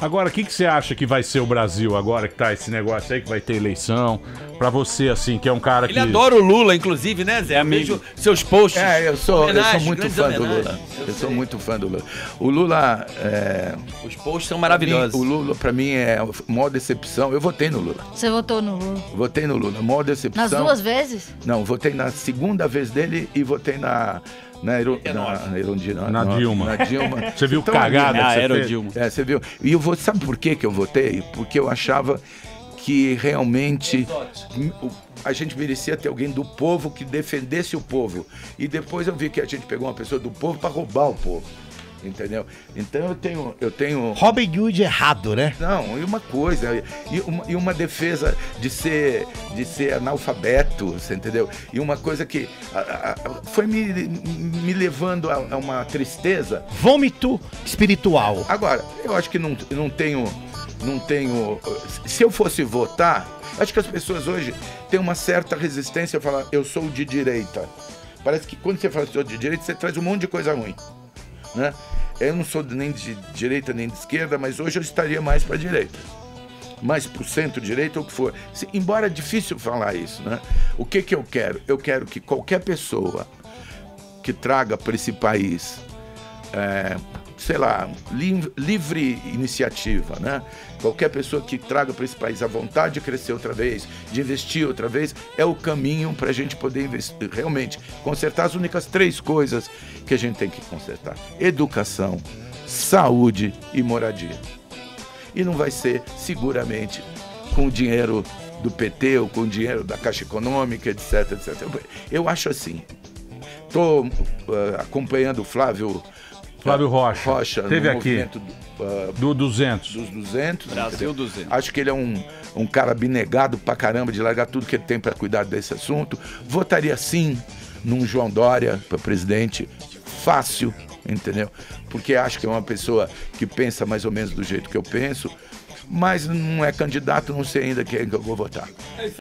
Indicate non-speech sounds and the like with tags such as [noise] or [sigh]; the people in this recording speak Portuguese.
Agora, o que, que você acha que vai ser o Brasil agora que tá esse negócio aí, que vai ter eleição? Pra você, assim, que é um cara Ele que. adora o Lula, inclusive, né, Zé? Vejo seus posts. É, eu sou, eu sou muito fã do. Lula. Eu sou muito fã do Lula. O Lula, é, Os posts são pra mim, maravilhosos. o Lula pra mim é a maior decepção. Eu votei no Lula. Você votou no Lula. Votei no Lula. A maior decepção. Nas duas vezes? Não, votei na segunda vez dele e votei na. Na, Ero, na, na Erundina- Na Dilma. Na Dilma. [laughs] Você viu Então, cagada Ah, que você era o fez? Dilma. É, você viu? E eu vou, sabe por que que eu votei? Porque eu achava que realmente a gente merecia ter alguém do povo que defendesse o povo. E depois eu vi que a gente pegou uma pessoa do povo para roubar o povo. Entendeu? Então eu tenho, eu tenho Robin Hood errado, né? não, e uma coisa, e uma, e uma defesa de ser, de ser analfabeto, você entendeu? E uma coisa que a- a- foi me, me levando a, a uma tristeza. Vômito espiritual. Agora, eu acho que não, não tenho. Não tenho. Se eu fosse votar, acho que as pessoas hoje têm uma certa resistência a falar, eu sou de direita. Parece que quando você fala sou de direita, você traz um monte de coisa ruim. Né? Eu não sou nem de direita nem de esquerda, mas hoje eu estaria mais para direita. Mais para o centro-direita ou o que for. Embora é difícil falar isso, né? O que, que eu quero? Eu quero que qualquer pessoa que traga para esse país é, sei lá, li- livre iniciativa, né? Qualquer pessoa que traga para esse país a vontade de crescer outra vez, de investir outra vez, é o caminho para a gente poder investir, realmente consertar as únicas três coisas que a gente tem que consertar: educação, saúde e moradia. E não vai ser seguramente com o dinheiro do PT ou com o dinheiro da Caixa Econômica, etc, etc. Eu- acho assim. Estou acompanhando o Flávio Flávio Rocha. Rocha Teve no aqui. movimento ah, Do 200. dos 200. Brasil entendeu? 200. Acho que ele é um, um cara abnegado pra caramba de largar tudo que ele tem para cuidar desse assunto. Votaria sim num João Dória para presidente, fácil, entendeu? Porque acho que é uma pessoa que pensa mais ou menos do jeito que eu penso, mas não é candidato, não sei ainda quem que eu vou votar.